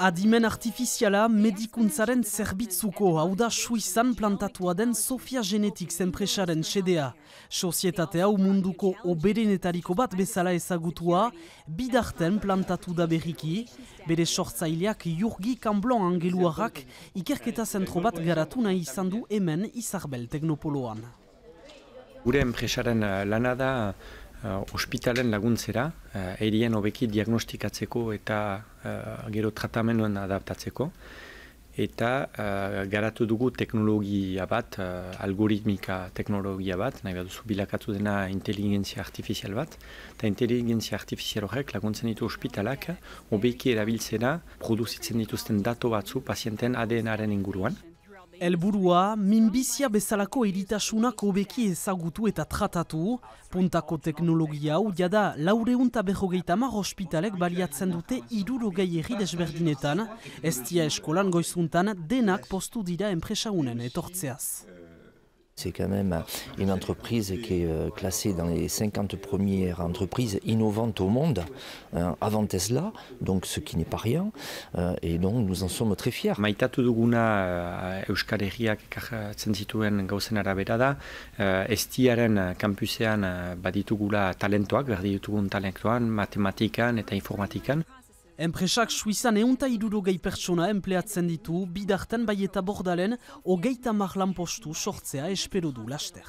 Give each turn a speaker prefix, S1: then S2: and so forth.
S1: Adimen artifiziala medikuntzaren zerbitzuko hau da suizan plantatua den Sofia Genetics enpresaren sedea. Sozietate hau munduko oberenetariko bat bezala ezagutua, bidarten plantatu da berriki, bere sortzaileak jurgi kanblon angeluarrak ikerketa zentro bat garatu nahi izan du hemen izarbel teknopoloan.
S2: Gure enpresaren eh, lana da uh, ospitalen laguntzera, uh, erien hobeki diagnostikatzeko eta uh, gero tratamenduen adaptatzeko. Eta uh, garatu dugu teknologia bat, uh, algoritmika teknologia bat, nahi bat duzu bilakatu dena inteligentzia artifizial bat. Eta inteligentzia artifizial horrek laguntzen ditu ospitalak, hobeki erabiltzera produzitzen dituzten dato batzu pazienten ADN-aren inguruan.
S1: Elburua, minbizia bezalako eritasunak hobeki ezagutu eta tratatu, puntako teknologia hau, jada laureunta behogeita mar hospitalek baliatzen dute irurogei erri desberdinetan, ez eskolan goizuntan denak postu dira enpresaunen etortzeaz.
S3: C'est quand même une entreprise qui est euh, classée dans les 50 premières entreprises innovantes au monde, euh, avant Tesla, donc ce qui n'est pas rien, euh, et donc nous en sommes très fiers.
S2: Maitatu duguna Euskal Herriak ekartzen zituen gauzen arabera da, estiaren kampusean baditugula talentoak, berdi ditugun talentoan, matematikan eta informatikan.
S1: Enpresak suizan eunta irurogei pertsona empleatzen ditu, bidarten bai eta bordalen, hogeita marlan postu sortzea espero du laster.